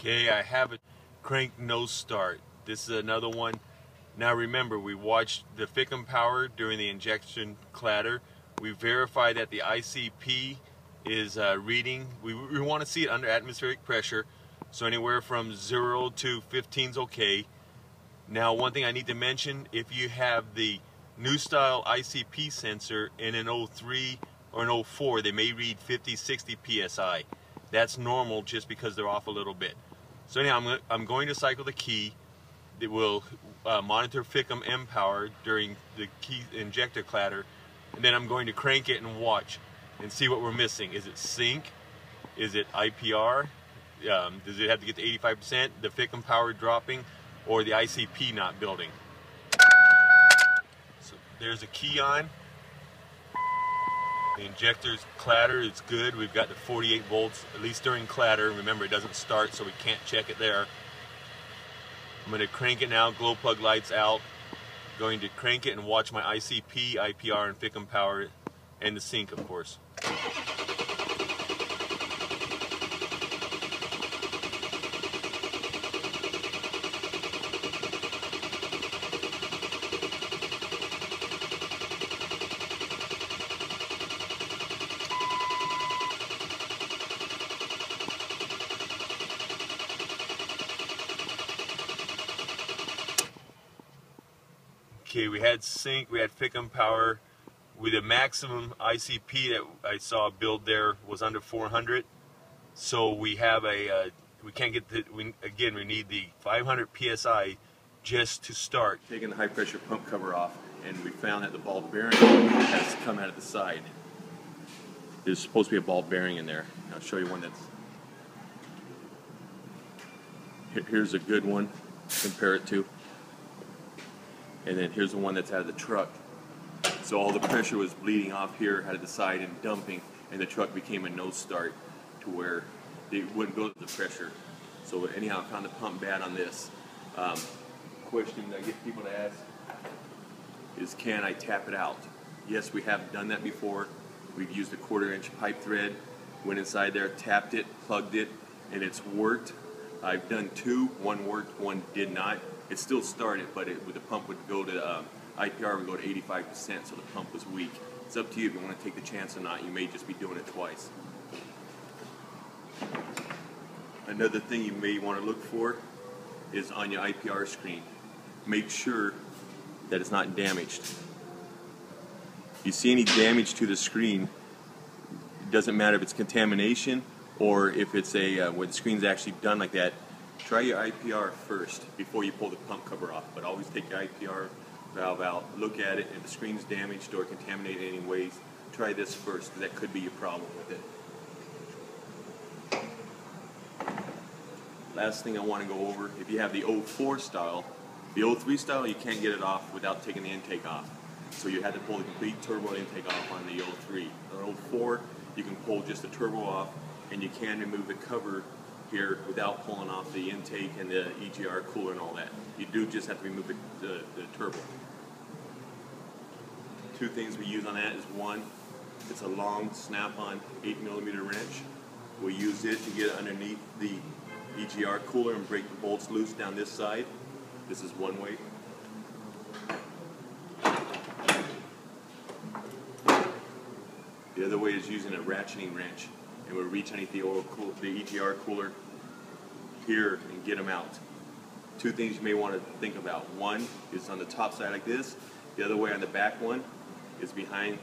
Okay, I have a crank no start. This is another one. Now remember, we watched the FICM power during the injection clatter. We verified that the ICP is uh, reading. We, we want to see it under atmospheric pressure. So anywhere from 0 to 15 is okay. Now one thing I need to mention, if you have the new style ICP sensor in an 03 or an 04, they may read 50, 60 PSI. That's normal just because they're off a little bit. So anyhow, I'm, I'm going to cycle the key. It will uh, monitor FICM M power during the key injector clatter, and then I'm going to crank it and watch and see what we're missing. Is it sync? Is it IPR? Um, does it have to get to 85%? The FICM power dropping, or the ICP not building? So there's a key on. The injector's clatter is good. We've got the 48 volts, at least during clatter. Remember, it doesn't start, so we can't check it there. I'm going to crank it now, glow plug lights out. Going to crank it and watch my ICP, IPR, and FICM power, and the sync, of course. Okay, we had sync, we had FICM power. With the maximum ICP that I saw build there was under 400. So we have a, uh, we can't get the, we, again, we need the 500 PSI just to start. Taking the high pressure pump cover off and we found that the ball bearing has come out of the side. There's supposed to be a ball bearing in there. I'll show you one that's, here's a good one, compare it to and then here's the one that's out of the truck. So all the pressure was bleeding off here out of the side and dumping, and the truck became a no start to where it wouldn't go to the pressure. So anyhow, I found the pump bad on this. Um, question I get people to ask is, can I tap it out? Yes, we have done that before. We've used a quarter inch pipe thread, went inside there, tapped it, plugged it, and it's worked. I've done two, one worked, one did not it still started, but it, the pump would go to um, IPR would go to 85%, so the pump was weak. It's up to you if you want to take the chance or not. You may just be doing it twice. Another thing you may want to look for is on your IPR screen. Make sure that it's not damaged. If you see any damage to the screen, it doesn't matter if it's contamination or if it's a uh, where the screen's actually done like that Try your IPR first before you pull the pump cover off, but always take your IPR valve out, look at it, if the screen's damaged or contaminated in any ways, try this first, that could be your problem with it. Last thing I want to go over, if you have the 04 style, the 03 style, you can't get it off without taking the intake off. So you had to pull the complete turbo intake off on the 03. The 04, you can pull just the turbo off, and you can remove the cover here without pulling off the intake and the EGR cooler and all that. You do just have to remove the, the, the turbo. Two things we use on that is one, it's a long snap-on 8 millimeter wrench. We use it to get underneath the EGR cooler and break the bolts loose down this side. This is one way. The other way is using a ratcheting wrench and we'll reach underneath the oil cool, the EGR cooler here and get them out. Two things you may want to think about. One is on the top side like this. The other way on the back one is behind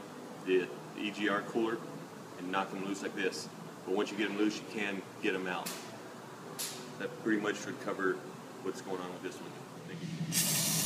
the EGR cooler and knock them loose like this. But once you get them loose, you can get them out. That pretty much should cover what's going on with this one.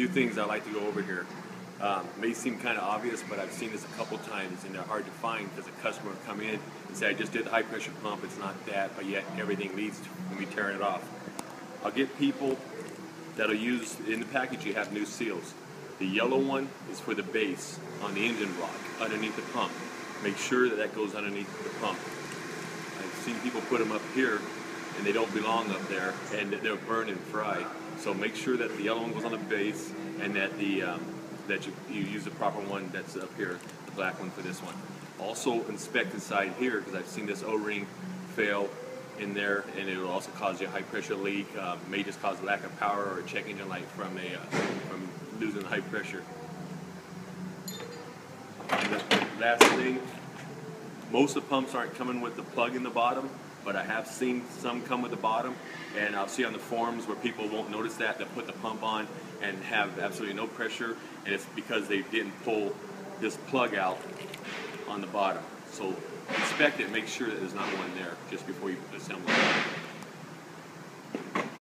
Few things I like to go over here. Um, may seem kind of obvious, but I've seen this a couple times and they're hard to find because a customer will come in and say, I just did the high pressure pump, it's not that, but yet everything leads to when we it off. I'll get people that'll use, in the package you have new seals. The yellow one is for the base on the engine block underneath the pump. Make sure that that goes underneath the pump. I've seen people put them up here and they don't belong up there and they're burned and fried. So make sure that the yellow one goes on the base and that the um, that you, you use the proper one that's up here, the black one for this one. Also inspect inside here because I've seen this O-ring fail in there and it will also cause you a high pressure leak, uh, may just cause lack of power or a check engine light from a uh, from losing the high pressure. Last thing, most of the pumps aren't coming with the plug in the bottom, but I have seen some come with the bottom, and I'll see on the forums where people won't notice that, they'll put the pump on and have absolutely no pressure, and it's because they didn't pull this plug out on the bottom. So inspect it, make sure that there's not one there just before you assemble it.